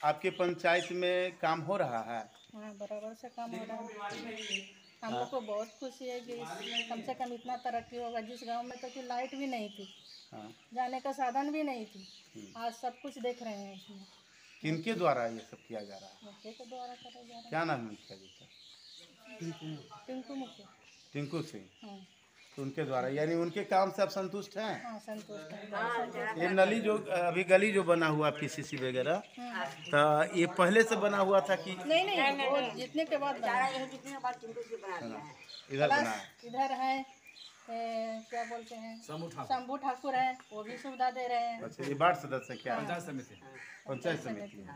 आपके पंचायत में काम हो रहा है? हाँ बराबर से काम हो रहा है। हम लोग को बहुत खुशी है कि कम से कम इतना तरक्की होगा। जिस गाँव में तो कि लाइट भी नहीं थी हाँ। जाने का साधन भी नहीं थी। आज सब कुछ देख रहे हैं इसमें। किनके द्वारा ये सब किया जा रहा है? मुखिया के द्वारा करा जा रहा क्या नाम है मुखिया जी का? टिंकू मुखिया। टिंकू सिंह। हाँ। तो उनके द्वारा यानी उनके काम से आप संतुष्ट हैं? हाँ संतुष्ट है। ये नली जो अभी गली जो बना हुआ पीसीसी वगैरह हाँ। तो ये पहले से बना हुआ था कि नहीं नहीं वो जीतने के बाद बना है। इधर बना है। इधर है ए, क्या बोलते हैं? शंभू ठाकुर। है वो भी सुविधा दे रहे हैं। अच्छा ये वार्ड सदस्य क्या है? पंचायत समिति।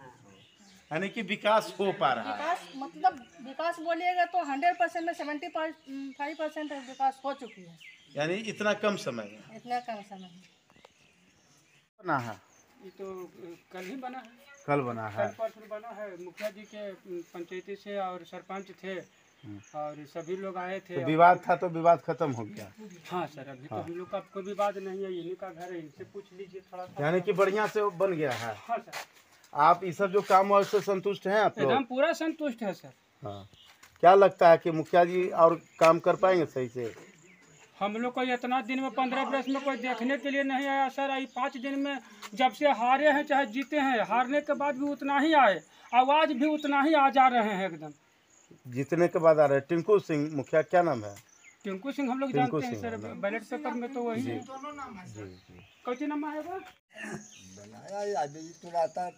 यानी कि विकास हो पा रहा है। विकास मतलब विकास बोलिएगा तो हंड्रेड परसेंट में सेवेंटी फाइव परसेंट विकास हो चुकी है। यानी इतना कम समय में इतना कम समय में बना है। ये तो कल ही बना है। कल बना है। कल परसों बना है। मुखिया जी के पंचायती से और सरपंच थे और सभी लोग आए थे तो विवाद था तो विवाद खत्म हो गया। हाँ सर अभी हाँ। तो हम लोग का कोई विवाद नहीं है। इन्हीं का घर है। इनसे पूछ लीजिए थोड़ा यानी कि बढ़िया से बन गया है। हाँ सर। आप ये सब जो काम हुआ उससे संतुष्ट हैं आप एकदम पूरा संतुष्ट है सर। हाँ। क्या लगता है कि मुखिया जी और काम कर पाएँगे सही से? हम लोग को इतना दिन में पंद्रह वर्ष में कोई देखने के लिए नहीं आया सर। आई पाँच दिन में जब से हारे हैं चाहे जीते हैं हारने के बाद भी उतना ही आए आवाज़ भी उतना ही आ जा रहे हैं एकदम। जीतने के बाद आ रहे हैं। टिंकू सिंह मुखिया क्या नाम है? टिंकू सिंह हम लोग जानते हैं सर। हाँ। बैलेट पेपर में तो वही है। जी जी कौन नाम है वो बनाया अभी तो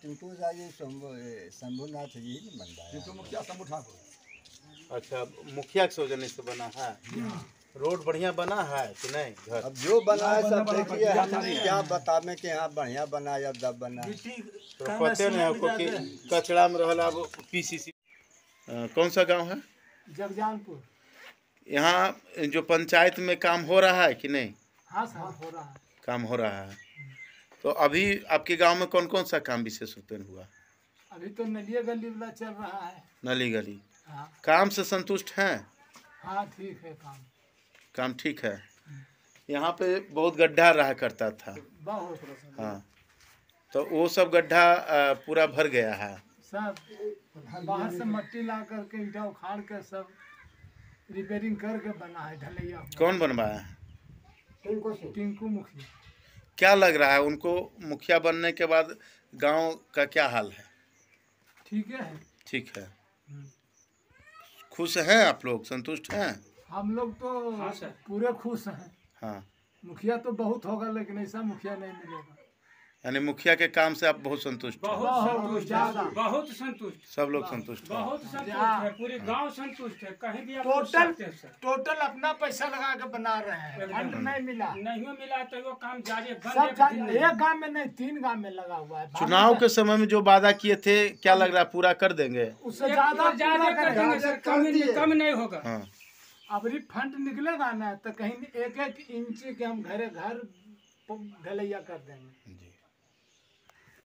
टिंकू ये ये शंभूनाथ जी ने बनवाया अच्छा मुखिया के सौजन्य से बना है? रोड बढ़िया बना है कि नहीं? घर? अब जो बनाया सब देखिए हम क्या बतावे कि हाँ बढ़िया बनाया दब बना? तो पते नहीं आपको कि कचड़ा में रहला वो पीसीसी कौन सा गाँव है? जगजानपुर। यहाँ जो पंचायत में काम हो रहा है कि नहीं? हाँ सर हो रहा है। काम हो रहा है। तो अभी आपके गाँव में कौन कौन सा काम विशेष रूप में हुआ? अभी तो नलिया गली वाला चल रहा है। नली गली हाँ। काम से संतुष्ट हैं? हाँ ठीक है काम। काम ठीक है? यहाँ पे बहुत गड्ढा रहा करता था। बहुत हाँ। तो वो सब गड्ढा पूरा भर गया है? सब बाहर से मट्टी ला करके ईटा उखाड़ के सब रिपेयरिंग करके बना है ढलैया कौन बनवाया? टिंकू मुखिया। क्या लग रहा है उनको मुखिया बनने के बाद गाँव का क्या हाल है? ठीक है। ठीक है। खुश हैं आप लोग? संतुष्ट हैं? हम लोग तो पूरे खुश हैं। हाँ। मुखिया तो बहुत होगा लेकिन ऐसा मुखिया नहीं मिलेगा। यानी मुखिया के काम से आप बहुत संतुष्ट हैं। बहुत ज़्यादा। बहुत संतुष्ट। सब लोग संतुष्ट बहुत संतुष्ट है। पूरे गाँव संतुष्ट है। कहीं भी आप टोटल टोटल अपना पैसा लगा के बना रहे हैं। फंड नहीं मिला। नहीं मिला तो वो काम जारी एक गाँव में नहीं तीन गाँव में लगा हुआ है। चुनाव के समय में जो वादा किए थे क्या लग रहा है पूरा कर देंगे? उससे ज़्यादा ज़्यादा कर देंगे कम कम नहीं होगा। हाँ। अब ये फंड निकलेगा ना तो कहीं एक एक इंच के हम घरे घर ढलैया कर देंगे।